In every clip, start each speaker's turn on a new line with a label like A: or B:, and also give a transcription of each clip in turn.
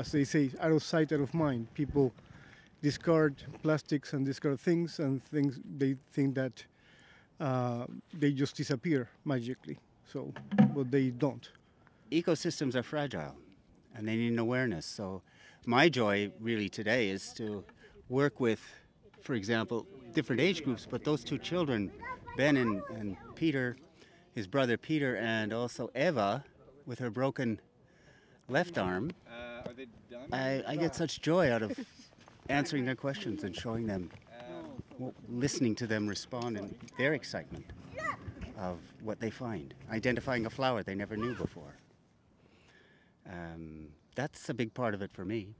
A: as they say, out of sight, out of mind. People discard plastics and discard things, and things they think that uh, they just disappear magically. So, but they don't.
B: Ecosystems are fragile, and they need an awareness. So, my joy really today is to work with, for example, different age groups, but those two children, Ben and, and Peter, his brother Peter, and also Eva with her broken left arm. I, I get such joy out of answering their questions and showing them, well, listening to them respond and their excitement of what they find, identifying a flower they never knew before. Um, that's a big part of it for me.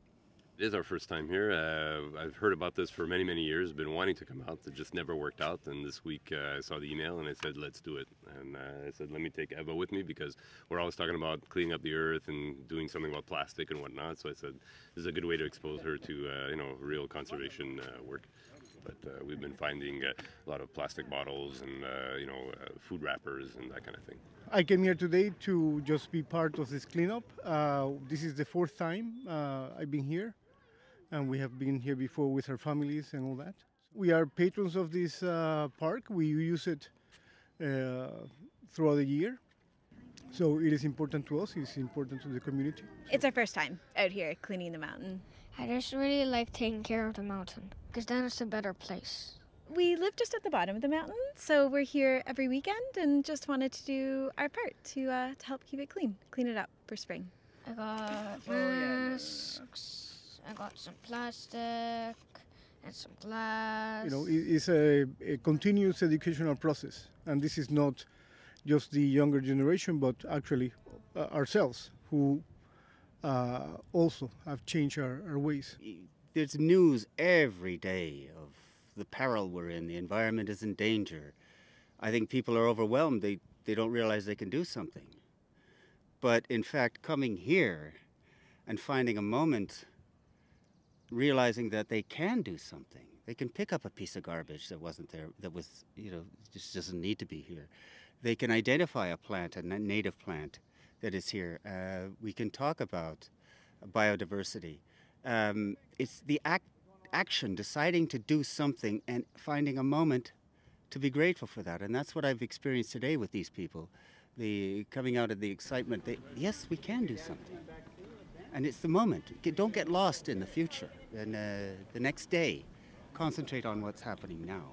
C: It is our first time here. Uh, I've heard about this for many, many years. Been wanting to come out. It just never worked out. And this week uh, I saw the email and I said, "Let's do it." And uh, I said, "Let me take Eva with me because we're always talking about cleaning up the earth and doing something about plastic and whatnot." So I said, "This is a good way to expose her to uh, you know real conservation uh, work." But uh, we've been finding a lot of plastic bottles and you know food wrappers and that kind of thing.
A: I came here today to just be part of this cleanup. this is the fourth time I've been here and we have been here before with our families and all that. We are patrons of this uh, park. We use it uh, throughout the year. So it is important to us, it's important to the community.
D: It's our first time out here cleaning the mountain.
E: I just really like taking care of the mountain because then it's a better place.
D: We live just at the bottom of the mountain, so we're here every weekend and just wanted to do our part to, uh, to help keep it clean, clean it up for spring.
E: I got masks. I got some plastic and some glass.
A: You know, it's a, a, continuous educational process, and this is not just the younger generation, but actually uh, ourselves who uh, also have changed our, our ways.
B: There's news every day of the peril we're in. The environment is in danger. I think people are overwhelmed. They they don't realize they can do something. But in fact, coming here and finding a moment realizing that they can do something. They can pick up a piece of garbage that wasn't there, that was, you know, just doesn't need to be here. They can identify a plant, a native plant that is here. Uh, we can talk about biodiversity. Um, it's the act, action, deciding to do something and finding a moment to be grateful for that. And that's what I've experienced today with these people. The coming out of the excitement, yes, we can do something and it's the moment. Don't get lost in the future and uh, the next day. Concentrate on what's happening now.